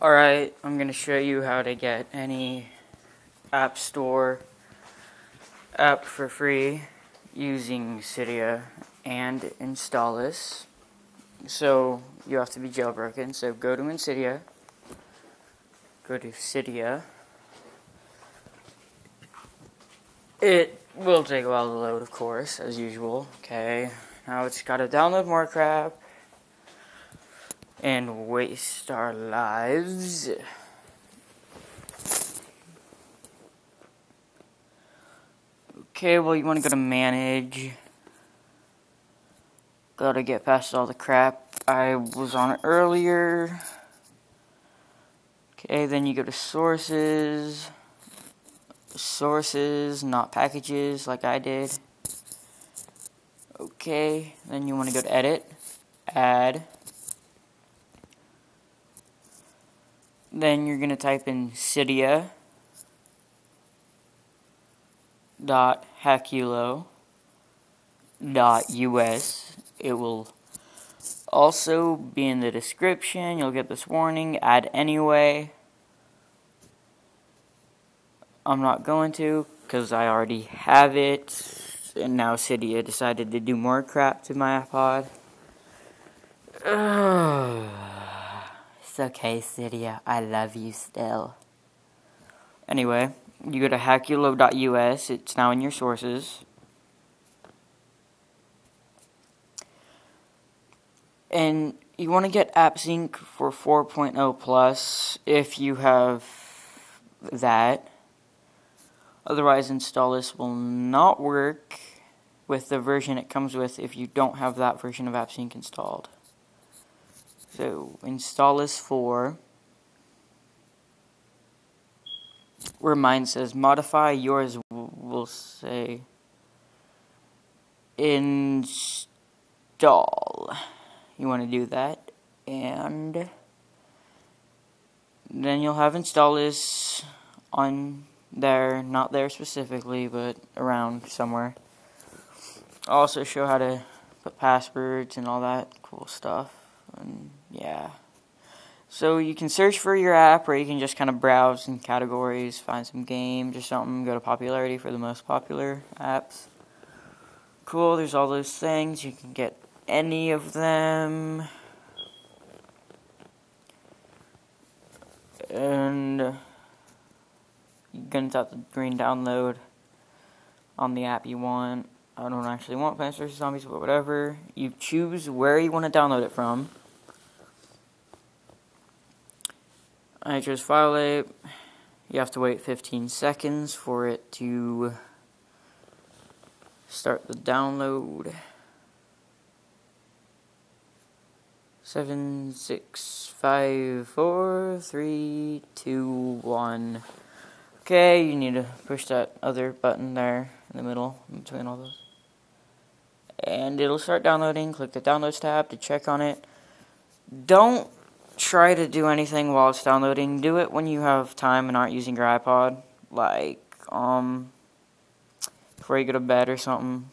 Alright, I'm going to show you how to get any App Store app for free using Cydia and Installous. So, you have to be jailbroken. So, go to Cydia, go to Cydia. It will take a while to load, of course, as usual. Okay, now it's got to download more crap and waste our lives. Okay, well, you want to go to manage. Gotta get past all the crap I was on earlier. Okay, then you go to sources. Sources, not packages, like I did. Okay, then you want to go to edit, add. Then you're going to type in Cydia dot Hackulo dot us. It will also be in the description. You'll get this warning. Add anyway. I'm not going to because I already have it. And now Cydia decided to do more crap to my iPod. Ugh. Okay, Cydia. I love you still. Anyway, you go to hackulo.us. It's now in your sources. And you want to get AppSync for 4.0 plus if you have that. Otherwise, Installous will not work with the version it comes with if you don't have that version of AppSync installed. So Installous 4 where mine says modify yours will say install. You want to do that and then you'll have Installous on there not there specifically but around somewhere. I'll also show how to put passwords and all that cool stuff and yeah. So you can search for your app, or you can just kind of browse in categories, find some games or something, go to popularity for the most popular apps. Cool, there's all those things. You can get any of them. And uh, you're going to tap the green download on the app you want. I don't actually want Plants vs. Zombies, but whatever. You choose where you want to download it from. File it. You have to wait 15 seconds for it to start the download. Seven, six, five, four, three, two, one. Okay, you need to push that other button there in the middle, in between all those. And it'll start downloading. Click the Downloads tab to check on it. Don't try to do anything while it's downloading. Do it when you have time and aren't using your iPod. Like, um, before you go to bed or something.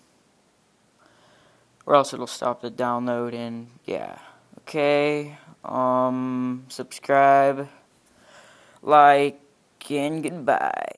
Or else it'll stop the download and, yeah. Okay, um, subscribe, like, and goodbye.